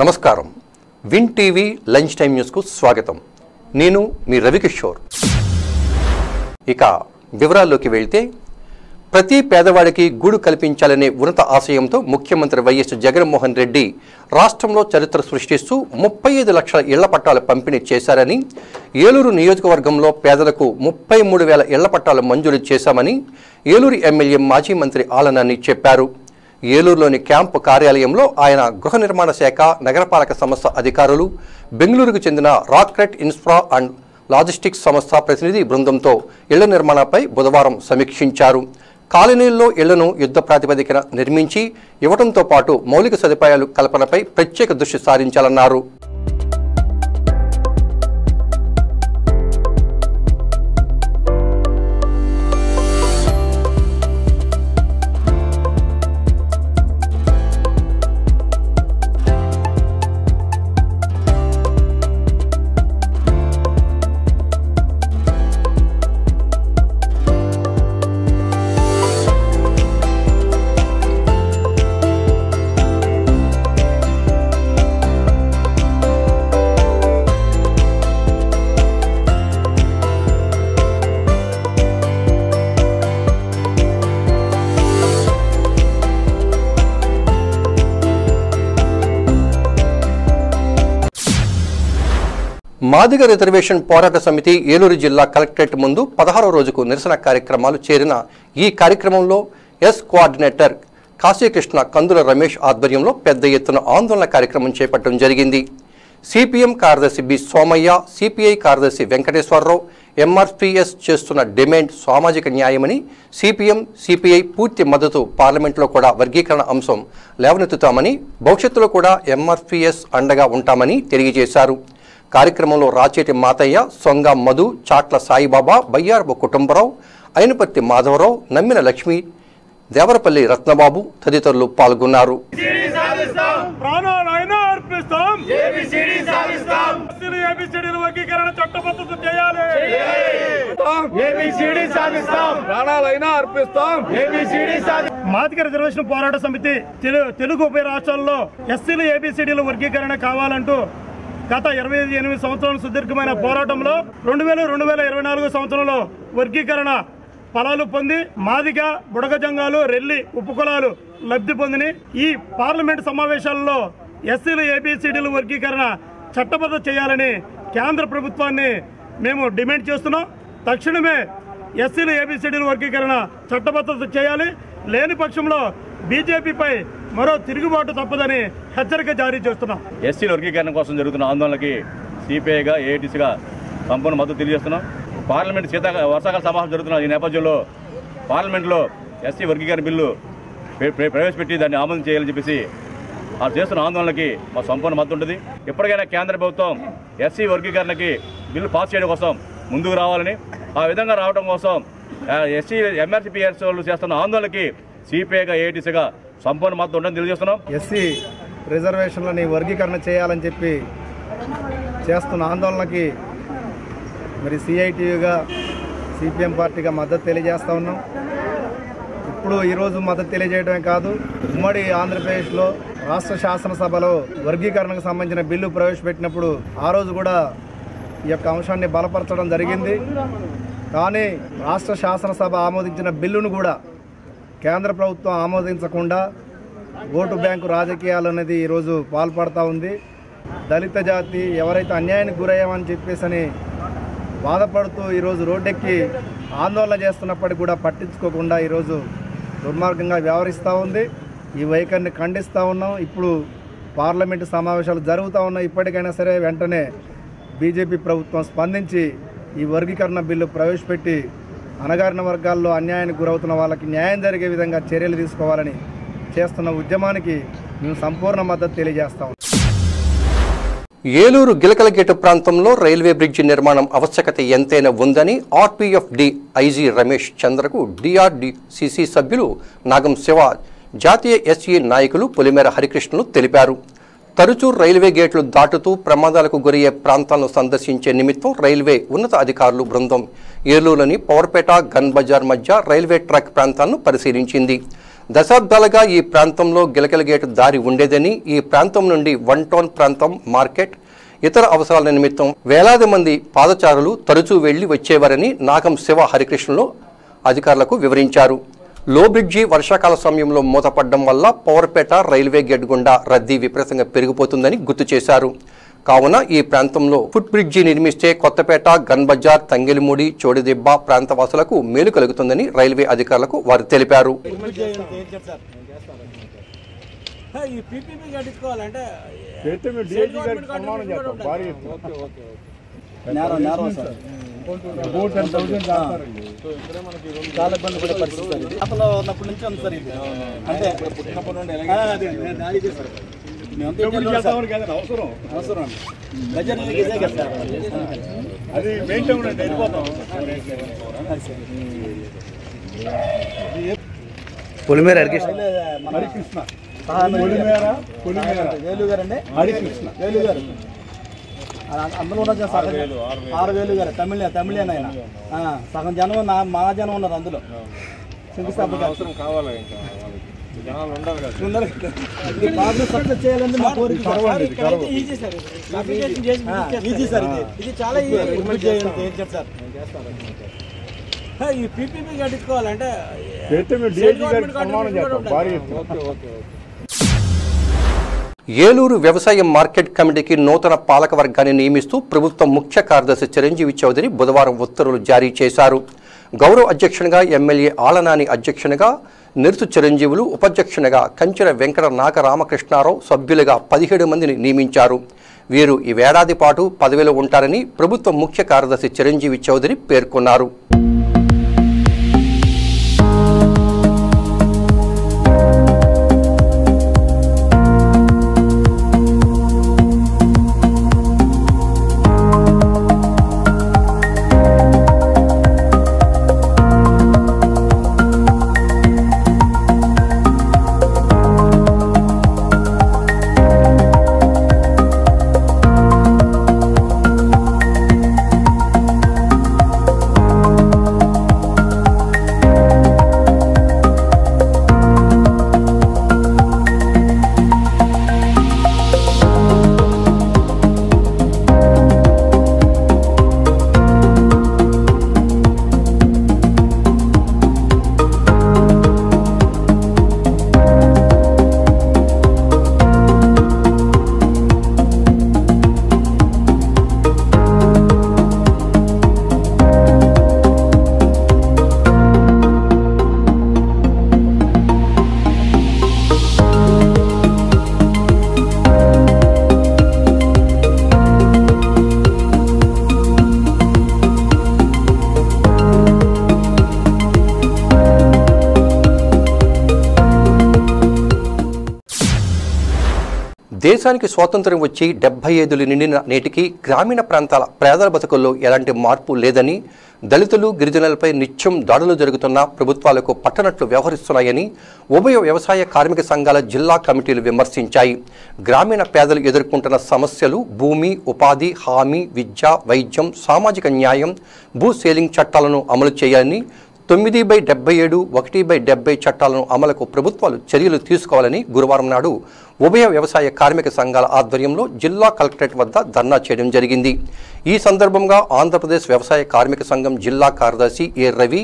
నమస్కారం. Win TV lunch time న్యూస్కు స్వాగతం. నేను మీ రవికిషోర్. ఇక వివరాల్లోకి వెళ్తే ప్రతి పేదవాడికి గూడు కల్పించాలనే ఉన్నత ఆశయంతో ముఖ్యమంత్రి వైఎస్ జగన్మోహన్ రెడ్డి రాష్ట్రంలో చరిత్ర సృష్టిస్తూ ముప్పై ఐదు లక్షల ఇళ్ళ పట్టాలు పంపిణీ చేశారని ఏలూరు నియోజకవర్గంలో పేదలకు ముప్పై మూడు వేల ఇళ్ళ పట్టాలు మంజూరు చేశామని ఏలూరు ఎమ్మెల్యే మాజీ మంత్రి ఆలనాని చెప్పారు. ఏలూరులోని క్యాంపు కార్యాలయంలో ఆయన గృహ నిర్మాణ శాఖ నగరపాలక సంస్థ అధికారులు బెంగళూరుకు చెందిన రాక్రెట్ ఇన్ఫ్రా అండ్ లాజిస్టిక్స్ సంస్థ ప్రతినిధి బృందంతో ఇళ్ళ నిర్మాణంపై బుధవారం సమీక్షించారు. కాలనీల్లో ఇళ్ళను యుద్ధ ప్రాతిపదికన నిర్మించి ఇవ్వడంతో పాటు మౌలిక సదుపాయాలు కల్పనపై ప్రత్యేక దృష్టి సారించాలన్నారు. మాదిగ రిజర్వేషన్ పోరాట సమితి ఏలూరు జిల్లా కలెక్టరేట్ ముందు పదహారో రోజుకు నిరసన కార్యక్రమాలు చేరిన ఈ కార్యక్రమంలో ఎస్ కోఆర్డినేటర్ కాశీకృష్ణ కందుల రమేష్ ఆధ్వర్యంలో పెద్ద ఎత్తున ఆందోళన కార్యక్రమం చేపట్టడం జరిగింది. సిపిఎం కార్యదర్శి బి సోమయ్య సిపిఐ కార్యదర్శి వెంకటేశ్వరరావు ఎంఆర్పిఎస్ చేస్తున్న డిమాండ్ సామాజిక న్యాయమని సిపిఎం సిపిఐ పూర్తి మద్దతు పార్లమెంట్లో కూడా వర్గీకరణ అంశం లేవనెత్తుతామని భవిష్యత్తులో కూడా ఎంఆర్పిఎస్ అండగా ఉంటామని తెలియజేశారు. కార్యక్రమంలో రాచేటి మాతయ్య సొంగ మధు చాట్ల సాయిబాబా బయ్యారపు కుటుంబరావు అయినపర్తి మాధవరావు నమ్మిన లక్ష్మి దేవరపల్లి రత్నబాబు తదితరులు పాల్గొన్నారు. ప్రాణాలైనా అర్పిస్తాం. వర్గీకరణ అర్పిస్తాం. మాదిక రిజర్వేషన్ పోరాట సమితి తెలు- తెలుగు ఉభయ రాష్ట్రాల్లో ఎస్సీలు ఏబిసిడీల వర్గీకరణ కావాలంటూ గత ఇరవై ఎనిమిది సంవత్సరాల సుదీర్ఘమైన పోరాటంలో రెండు వేల రెండు వేల ఇరవై నాలుగు సంవత్సరంలో వర్గీకరణ ఫలాలు పొంది మాదిగ బుడగ జంగాలు రెల్లి ఉపకులాలు లబ్ధి పొందిని ఈ పార్లమెంట్ సమావేశాల్లో ఎస్సీలు ఏబిసిడీలు వర్గీకరణ చట్టబద్ధ చేయాలని కేంద్ర ప్రభుత్వాన్ని మేము డిమాండ్ చేస్తున్నాం. తక్షణమే ఎస్సీలు ఏబిసిడీలు వర్గీకరణ చట్టబద్ధత చేయాలి. లేని పక్షంలో బీజేపీపై మరో తిరుగుబాటు తప్పదని హెచ్చరిక జారీ చేస్తున్నాం. ఎస్సీల వర్గీకరణ కోసం జరుగుతున్న ఆందోళనకి సిపిఐగా ఏఐటీసీగా సంపూర్ణ మద్దతు తెలియజేస్తున్నాం. పార్లమెంట్ శీత వర్షాకాల సమావేశం జరుగుతున్న ఈ నేపథ్యంలో పార్లమెంట్లో ఎస్సీ వర్గీకరణ బిల్లు ప్రవేశపెట్టి దాన్ని ఆమోదం చేయాలని చెప్పేసి ఆ చేస్తున్న ఆందోళనకి మా సంపూర్ణ మద్దతు ఉంటుంది. ఇప్పటికైనా కేంద్ర ప్రభుత్వం ఎస్సీ వర్గీకరణకి బిల్లు పాస్ చేయడం కోసం ముందుకు రావాలని ఆ విధంగా రావడం కోసం ఎస్సీ ఎంఆర్సీపీఎస్ వాళ్ళు చేస్తున్న ఆందోళనకి సిపిఐగా ఏఐటీసీగా సంపూర్ణ మద్దతు ఉందని తెలియజేస్తున్నాం. ఎస్సీ రిజర్వేషన్లని వర్గీకరణ చేయాలని చెప్పి చేస్తున్న ఆందోళనకి మరి సిఐటియుగా సిపిఎం పార్టీగా మద్దతు తెలియజేస్తా ఉన్నాం. ఇప్పుడు ఈరోజు మద్దతు తెలియజేయడమే కాదు ఉమ్మడి ఆంధ్రప్రదేశ్లో రాష్ట్ర శాసనసభలో వర్గీకరణకు సంబంధించిన బిల్లు ప్రవేశపెట్టినప్పుడు ఆ రోజు కూడా ఈ యొక్క అంశాన్ని బలపరచడం జరిగింది. కానీ రాష్ట్ర శాసనసభ ఆమోదించిన బిల్లును కూడా కేంద్ర ప్రభుత్వం ఆమోదించకుండా ఓటు బ్యాంకు రాజకీయాలు అనేది ఈరోజు పాల్పడతా ఉంది. దళిత జాతి ఎవరైతే అన్యాయానికి గురయ్యామని చెప్పేసి అని బాధపడుతూ ఈరోజు రోడ్డెక్కి ఆందోళన చేస్తున్నప్పటికీ కూడా పట్టించుకోకుండా ఈరోజు దుర్మార్గంగా వ్యవహరిస్తూ ఉంది. ఈ వైఖరిని ఖండిస్తూ ఉన్నాం. ఇప్పుడు పార్లమెంటు సమావేశాలు జరుగుతూ ఉన్నాయి. ఇప్పటికైనా సరే వెంటనే బీజేపీ ప్రభుత్వం స్పందించి ఈ వర్గీకరణ బిల్లు ప్రవేశపెట్టి అణగారిన వర్గాల్లో అన్యాయానికి గురవుతున్న వాళ్ళకి న్యాయం జరిగే విధంగా చర్యలు తీసుకోవాలని చేస్తున్న ఉద్యమానికి మేము సంపూర్ణ మద్దతు తెలియజేస్తాం ఏలూరు గిలకలగేటు ప్రాంతంలో రైల్వే బ్రిడ్జి నిర్మాణం ఆవశ్యకత ఎంతైనా ఉందని ఆర్పీఎఫ్ డి ఐజీ రమేష్ చంద్రకు డిఆర్డిసిసి సభ్యులు నాగం శివ జాతీయ ఎస్ఈ నాయకులు పులిమేర హరికృష్ణలు తెలిపారు. తరచూ రైల్వే గేట్లు దాటుతూ ప్రమాదాలకు గురయ్యే ప్రాంతాలను సందర్శించే నిమిత్తం రైల్వే ఉన్నత అధికారులు బృందం ఏలూరులోని పవర్పేట గన్ బజార్ మధ్య రైల్వే ట్రాక్ ప్రాంతాలను పరిశీలించింది. దశాబ్దాలుగా ఈ ప్రాంతంలో గిలకల గేటు దారి ఉండేదని ఈ ప్రాంతం నుండి వన్ టౌన్ ప్రాంతం మార్కెట్ ఇతర అవసరాల నిమిత్తం వేలాది మంది పాదచారులు తరచూ వెళ్ళి వచ్చేవారని నాగం శివ హరికృష్ణలో అధికారులకు వివరించారు. లో బ్రిడ్జి వర్షాకాల సమయంలో మూతపడడం వల్ల పవర్పేట రైల్వే గేట్ గుండా రద్దీ విపరీతంగా పెరిగిపోతుందని గుర్తు చేశారు. కావున ఈ ప్రాంతంలో ఫుట్ బ్రిడ్జి నిర్మిస్తే కొత్తపేట గన్ బజార్ తంగెలిమూడి చోడిదిబ్బ ప్రాంతవాసులకు మేలు కలుగుతుందని రైల్వే అధికారులకు వారు తెలిపారు. ఈ పీపీపీ కట్టించుకోవాలంటే. నేరం నేరం సార్. టెన్ థౌసండ్ చాలా ఇబ్బంది పడే పరిస్థితి అతను ఉన్నప్పటి నుంచి ఉంది సార్ ఇది అంటే సార్. అవసరం అవసరం అండి అది మెయిన్ టౌన్ అండి వెళ్ళిపోతాం పొలిమేర. హరికృష్ణ. హరికృష్ణ. పొలిమేర పొలిమేర వేలు గారు అండి హరికృష్ణ. వేలు గారు అందులో ఉన్న జనం సగం ఆరు వేలు గారు తమిళ తమిళేన ఆయన సగం జనం నా మా జనం ఉన్నారు అందులో. శంకుస్థాపన అవసరం కావాలి చేయాలంటే మా కోరిక. ఈజీ సార్ ఇది. అప్లికేషన్ చేసి ఆ, ఇచ్చేస్తారు. ఈజీ సార్ ఇది. ఇది చాలా ఈజీ. ఇంప్లిమెంట్ చేయాలి చేయించారు సార్ ఈ పీపీపీ కట్టించుకోవాలంటే ఏలూరు వ్యవసాయ మార్కెట్ కమిటీకి నూతన పాలక వర్గాన్ని నియమిస్తూ ప్రభుత్వం ముఖ్య కార్యదర్శి చిరంజీవి చౌదరి బుధవారం ఉత్తర్వులు జారీ చేశారు. గౌరవ అధ్యక్షునిగా ఎమ్మెల్యే ఆలనాని అధ్యక్షునిగా నిరుతు చిరంజీవులు ఉపాధ్యక్షునిగా కంచెర వెంకట నాగరామకృష్ణారావు సభ్యులుగా పదిహేడు మందిని నియమించారు. వీరు ఈ ఏడాది పాటు పదవిలో ఉంటారని ప్రభుత్వ ముఖ్య కార్యదర్శి చిరంజీవి చౌదరి పేర్కొన్నారు. దేశానికి స్వాతంత్ర్యం వచ్చి డెబ్బై ఐదులు నిండిన నేటికి గ్రామీణ ప్రాంతాల పేదల బతుకుల్లో ఎలాంటి మార్పు లేదని దళితులు గిరిజనులపై నిత్యం దాడులు జరుగుతున్న ప్రభుత్వాలకు పట్టనట్లు వ్యవహరిస్తున్నాయని ఉభయ వ్యవసాయ కార్మిక సంఘాల జిల్లా కమిటీలు విమర్శించాయి. గ్రామీణ పేదలు ఎదుర్కొంటున్న సమస్యలు భూమి ఉపాధి హామీ విద్య వైద్యం సామాజిక న్యాయం భూ సేలింగ్ చట్టాలను అమలు చేయాలని తొమ్మిది బై డెబ్బై ఏడు ఒకటి బై డెబ్బై చట్టాలను అమలుకు ప్రభుత్వాలు చర్యలు తీసుకోవాలని గురువారం నాడు ఉభయ వ్యవసాయ కార్మిక సంఘాల ఆధ్వర్యంలో జిల్లా కలెక్టరేట్ వద్ద ధర్నా చేయడం జరిగింది. ఈ సందర్భంగా ఆంధ్రప్రదేశ్ వ్యవసాయ కార్మిక సంఘం జిల్లా కార్యదర్శి ఏ రవి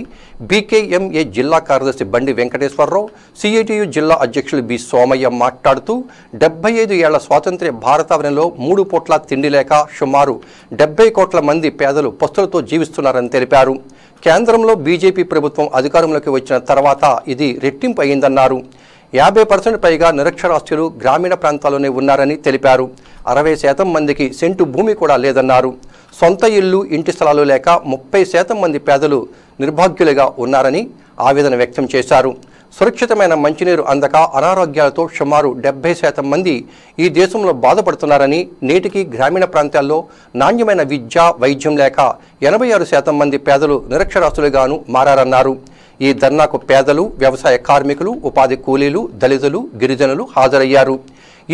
బీకేఎంఏ జిల్లా కార్యదర్శి బండి వెంకటేశ్వరరావు సిఐటియు జిల్లా అధ్యక్షులు బి సోమయ్య మాట్లాడుతూ డెబ్బై ఐదు ఏళ్ళ స్వాతంత్ర్య భారతావనిలో మూడు పూట్ల తిండి లేక సుమారు డెబ్బై కోట్ల మంది పేదలు పస్తులతో జీవిస్తున్నారని తెలిపారు. కేంద్రంలో బీజేపీ ప్రభుత్వం అధికారంలోకి వచ్చిన తర్వాత ఇది రెట్టింపు అయిందన్నారు. యాభై పర్సెంట్ పైగా నిరక్షరాస్యులు గ్రామీణ ప్రాంతాల్లోనే ఉన్నారని తెలిపారు. అరవై శాతం మందికి సెంటు భూమి కూడా లేదన్నారు. సొంత ఇల్లు ఇంటి స్థలాలు లేక ముప్పై శాతం మంది పేదలు నిర్భాగ్యులుగా ఉన్నారని ఆవేదన వ్యక్తం చేశారు. సురక్షితమైన మంచినీరు అందక అనారోగ్యాలతో సుమారు డెబ్బై శాతం మంది ఈ దేశంలో బాధపడుతున్నారని నేటికి గ్రామీణ ప్రాంతాల్లో నాణ్యమైన విద్య వైద్యం లేక ఎనభై ఆరు శాతం మంది పేదలు నిరక్షరాస్తులుగాను మారారన్నారు. ఈ ధర్నాకు పేదలు వ్యవసాయ కార్మికులు ఉపాధి కూలీలు దళితులు గిరిజనులు హాజరయ్యారు.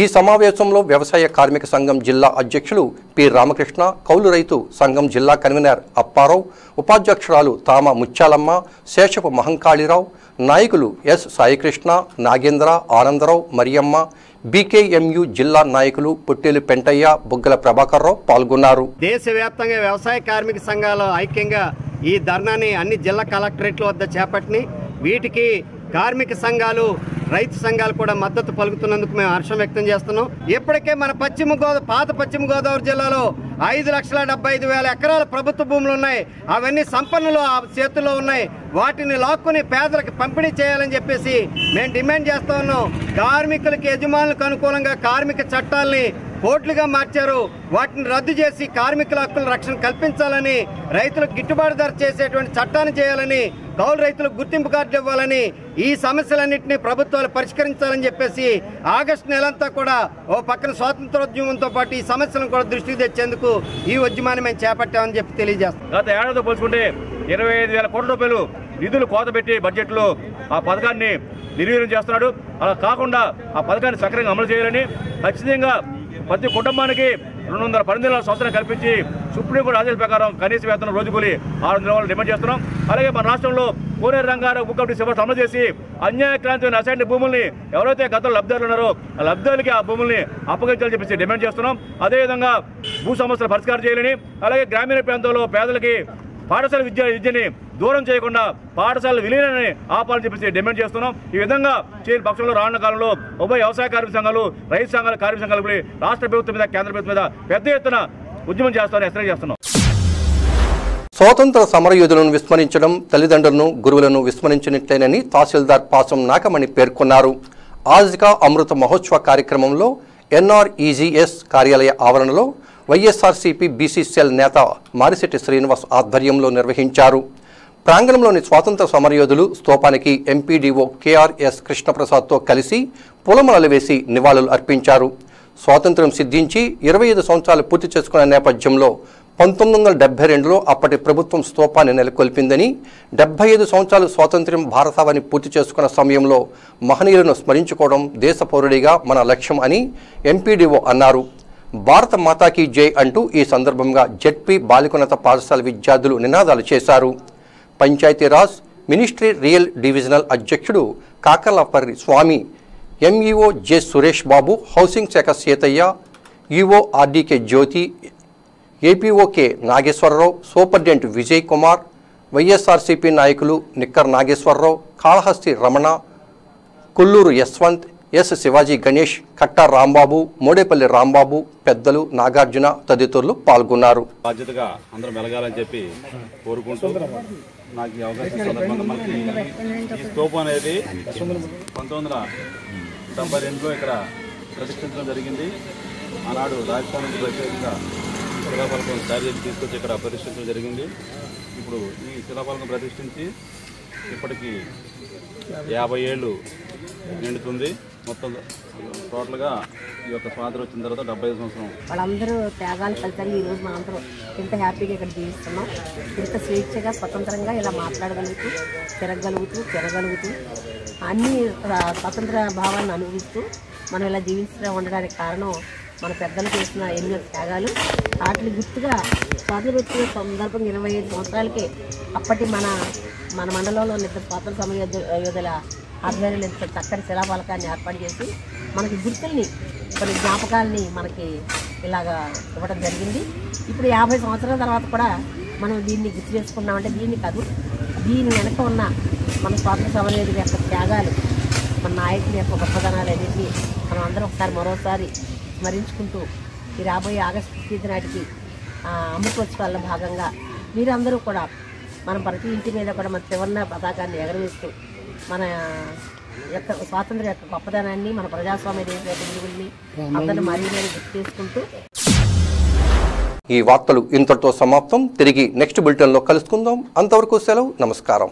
ఈ సమావేశంలో వ్యవసాయ కార్మిక సంఘం జిల్లా అధ్యక్షులు పి. రామకృష్ణ కౌలు రైతు సంఘం జిల్లా కన్వీనర్ అప్పారావు ఉపాధ్యక్షురాలు తామ ముత్యాలమ్మ శేషపు మహంకాళిరావు నాయకులు ఎస్. సాయికృష్ణ నాగేంద్ర ఆనందరావు మరియమ్మ బీకేఎంయు జిల్లా నాయకులు పొట్టేలు పెంటయ్య బుగ్గల ప్రభాకర్రావు పాల్గొన్నారు. దేశవ్యాప్తంగా వ్యవసాయ కార్మిక సంఘాలు ఐక్యంగా ఈ ధర్నాని అన్ని జిల్లా కలెక్టరేట్ల వద్ద చేపట్టి వీటికి కార్మిక సంఘాలు రైతు సంఘాలు కూడా మద్దతు పలుకుతున్నందుకు మేము హర్షం వ్యక్తం చేస్తున్నాం. ఇప్పటికే మన పశ్చిమ గోదావరి పాత పశ్చిమ గోదావరి జిల్లాలో ఐదు లక్షల డెబ్బై ఐదు వేల ఎకరాల ప్రభుత్వ భూములు ఉన్నాయి. అవన్నీ సంపన్నులు ఆ చేతుల్లో ఉన్నాయి. వాటిని లాక్కుని పేదలకు పంపిణీ చేయాలని చెప్పేసి మేము డిమాండ్ చేస్తా ఉన్నాం. కార్మికులకి యజమానులకు అనుకూలంగా కార్మిక చట్టాలని కోట్లుగా మార్చారు. వాటిని రద్దు చేసి కార్మికుల హక్కుల రక్షణ కల్పించాలని రైతులకు గిట్టుబాటు ధర చేసేటువంటి చట్టాన్ని చేయాలని కౌలు రైతులకు గుర్తింపు కార్డు ఇవ్వాలని ఈ సమస్యలన్నింటినీ ప్రభుత్వాలు పరిష్కరించాలని చెప్పేసి ఆగస్టు నెలంతా కూడా ఓ పక్కన స్వాతంత్రోద్యమంతో పాటు ఈ సమస్యలను కూడా దృష్టికి తెచ్చేందుకు ఈ ఉద్యమాన్ని మేము చేపట్టామని చెప్పి తెలియజేస్తాం. గత ఏడాది పోల్చుకుంటే ఇరవై ఐదు వేల కోట్ల రూపాయలు నిధులు కోతపెట్టి బడ్జెట్లో ఆ పథకాన్ని నిర్వీర్యం చేస్తున్నాడు. అలా కాకుండా ఆ పథకాన్ని సక్రమంగా అమలు చేయాలని ఖచ్చితంగా ప్రతి కుటుంబానికి రెండు వందల పన్నెండు నెలల సంవత్సరం కల్పించి సుప్రీంకోర్టు ఆదేశాల ప్రకారం కనీస వేతనం రోజు కూలి ఆరు వందల డిమాండ్ చేస్తున్నాం. అలాగే మన రాష్ట్రంలో కోనేరు రంగారావు బుక్ సిఫార్సు అమలు చేసి అన్యాయక్రాంతి అసైన్ భూముల్ని ఎవరైతే గతంలో లబ్ధిదారులు ఉన్నారో ఆ లబ్ధిదారులకి ఆ భూముల్ని అప్పగించాలని చెప్పేసి డిమాండ్ చేస్తున్నాం. అదేవిధంగా భూ సమస్యలు పరిష్కారం చేయాలని అలాగే గ్రామీణ ప్రాంతాల్లో పేదలకి పాఠశాల విద్య విద్యని దూరం చేయకుండా పాఠశాల విలీనాన్ని ఆపాలని చెప్పేసి డిమాండ్ చేస్తున్నాం. ఈ విధంగా చేయని పక్షంలో రానున్న కాలంలో ఉభయ వ్యవసాయ కార్మిక సంఘాలు రైతు సంఘాల కార్మిక సంఘాలు కూడా రాష్ట్ర ప్రభుత్వం మీద కేంద్ర ప్రభుత్వం మీద పెద్ద ఎత్తున ఉద్యమం చేస్తారని హెచ్చరిక చేస్తున్నాం. స్వాతంత్ర సమరయోధులను విస్మరించడం తల్లిదండ్రులను గురువులను విస్మరించినట్లేనని తహసీల్దార్ పాసం నాకమణి పేర్కొన్నారు. ఆజికా అమృత మహోత్సవ కార్యక్రమంలో ఎన్ఆర్ఈజీఎస్ కార్యాలయ ఆవరణలో వైఎస్ఆర్సీపీ బీసీసీఎల్ నేత మారిశెట్టి శ్రీనివాస్ ఆధ్వర్యంలో నిర్వహించారు. ప్రాంగణంలోని స్వాతంత్ర సమరయోధులు స్తూపానికి ఎంపీడీఓ కేఆర్ఎస్ కృష్ణప్రసాద్తో కలిసి పూలమాలలు వేసి నివాళులు అర్పించారు. స్వాతంత్ర్యం సిద్ధించి ఇరవై ఐదు సంవత్సరాలు పూర్తి చేసుకున్న నేపథ్యంలో పంతొమ్మిది వందల డెబ్బై రెండులో అప్పటి ప్రభుత్వం స్తూపాన్ని నెలకొల్పిందని డెబ్బై ఐదు సంవత్సరాలు స్వాతంత్ర్యం భారతావని పూర్తి చేసుకున్న సమయంలో మహనీయులను స్మరించుకోవడం దేశ పౌరుడిగా మన లక్ష్యం అని ఎంపీడీఓ అన్నారు. భారత మాతాకి జై అంటూ ఈ సందర్భంగా జెడ్పీ బాలికోన్నత పాఠశాల విద్యార్థులు నినాదాలు చేశారు. పంచాయతీరాజ్ మినిస్ట్రీ రియల్ డివిజనల్ అధ్యక్షుడు Kakalaparri Swamy MEO J Suresh Babu housing శాఖ సీతయ్య ఈఓ ఆర్డీకే జ్యోతి ఏపీఓకే నాగేశ్వరరావు సూపరింటెండెంట్ విజయ్ కుమార్ వైఎస్ఆర్సీపీ నాయకులు నిక్కర్ నాగేశ్వరరావు కాళహస్తి రమణ కొల్లూరు యశ్వంత్ ఎస్ శివాజీ గణేష్ కట్టా రాంబాబు మోడేపల్లి రాంబాబు పెద్దలు నాగార్జున తదితరులు పాల్గొన్నారు. బాధ్యతగా అందరం వెలగాలని చెప్పి కోరుకుంటూ నాకు ఈ అవకాశం సందర్భంగా మనకి ఈ స్తూపం అనేది పంతొమ్మిది వందల డెబ్బై రెండులో ఇక్కడ ప్రతిష్ఠించడం జరిగింది. ఆనాడు రాజస్థాన్ నుంచి ప్రత్యేకంగా శిలాఫలకం తయారు తీసుకొచ్చి ఇక్కడ ప్రతిష్ఠించడం జరిగింది. ఇప్పుడు ఈ శిలాఫలకం ప్రతిష్ఠించి ఇప్పటికీ యాభై ఏళ్ళు నిండుతుంది. మొత్తం టోటల్గా ఈ యొక్క స్వాతంత్రం వచ్చిన తర్వాత డెబ్బై ఐదు సంవత్సరం. వాళ్ళందరూ త్యాగాలు ఫలితాలు ఈరోజు మనందరం ఇంత హ్యాపీగా ఇక్కడ జీవిస్తున్నాం. ఇంత స్వేచ్ఛగా స్వతంత్రంగా ఇలా మాట్లాడగలుగుతూ తిరగలుగుతూ తిరగలుగుతూ అన్ని స్వతంత్ర భావాన్ని అనుభవిస్తూ మనం ఇలా జీవించడం ఉండడానికి కారణం మన పెద్దలు చేసిన ఎన్నో త్యాగాలు. వాటిని గుర్తుగా స్వాతంత్ర వచ్చిన సందర్భంగా ఇరవై ఐదు సంవత్సరాలకి అప్పటి మన మన మండలంలో ఇద్దరు స్వాతంత్ర సమయ యోధుల ఆధ్వర్యంలో ఇంత చక్కటి శిలాఫలకాన్ని ఏర్పాటు చేసి మనకి గుర్తుల్ని కొన్ని జ్ఞాపకాలని మనకి ఇలాగా ఇవ్వడం జరిగింది. ఇప్పుడు యాభై సంవత్సరాల తర్వాత కూడా మనం దీన్ని గుర్తు చేసుకున్నామంటే దీన్ని కాదు దీని వెనక ఉన్న మన స్వాతంత్ర సమరయోధుల యొక్క త్యాగాలు మన నాయకుల యొక్క గొప్పదనాలు అన్నింటినీ మనం అందరం ఒకసారి మరోసారి స్మరించుకుంటూ ఈ రాబోయే ఆగస్టు ఫిఫ్టీన్త్ నాటికి ఆ, అమృతోత్సవాల్లో భాగంగా మీరందరూ కూడా మనం ప్రతి ఇంటి మీద కూడా మన త్రివర్ణ పతాకాన్ని ఎగరవేస్తూ మన యొక్క స్వాతంత్ర యొక్క గొప్పదనాన్ని మన ప్రజాస్వామ్య దేశ విలువల్ని అందరిని మరీ మరీ గుర్తు చేసుకుంటూ ఈ వార్తలు ఇంతటితో సమాప్తం. తిరిగి నెక్స్ట్ బులెటిన్లో కలుసుకుందాం. అంతవరకు సెలవు నమస్కారం.